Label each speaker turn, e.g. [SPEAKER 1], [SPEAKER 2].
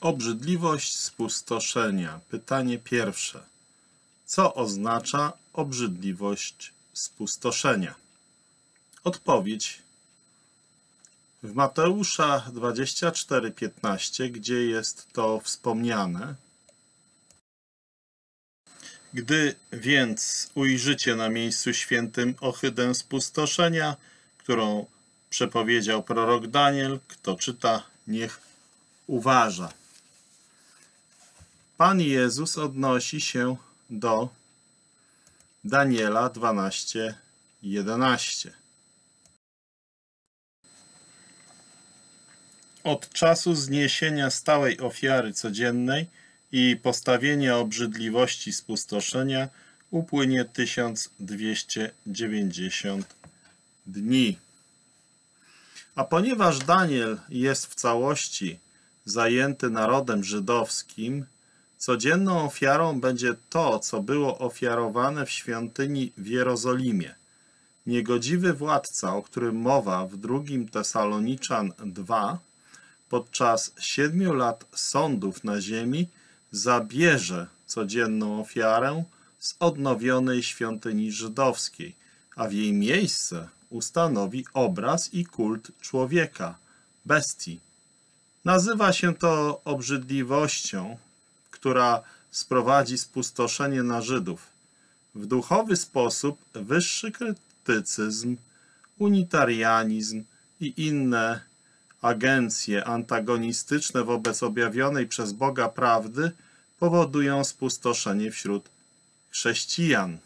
[SPEAKER 1] Obrzydliwość spustoszenia. Pytanie pierwsze. Co oznacza obrzydliwość spustoszenia? Odpowiedź. W Mateusza 24:15, gdzie jest to wspomniane, gdy więc ujrzycie na miejscu świętym ohydę spustoszenia, którą przepowiedział prorok Daniel, kto czyta, niech uważa. Pan Jezus odnosi się do Daniela 12:11. Od czasu zniesienia stałej ofiary codziennej i postawienia obrzydliwości spustoszenia upłynie 1290 dni. A ponieważ Daniel jest w całości zajęty narodem żydowskim, codzienną ofiarą będzie to, co było ofiarowane w świątyni w Jerozolimie. Niegodziwy władca, o którym mowa w drugim Tesaloniczan 2, podczas siedmiu lat sądów na ziemi zabierze codzienną ofiarę z odnowionej świątyni żydowskiej, a w jej miejsce ustanowi obraz i kult człowieka, bestii. Nazywa się to obrzydliwością, która sprowadzi spustoszenie na Żydów. W duchowy sposób wyższy krytycyzm, unitarianizm i inne agencje antagonistyczne wobec objawionej przez Boga prawdy powodują spustoszenie wśród chrześcijan.